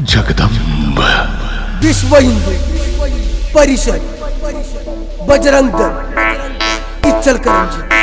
जगदम्ब। विश्व हिंदू परिषद बजरंग दल इचलकरंजी। करंजी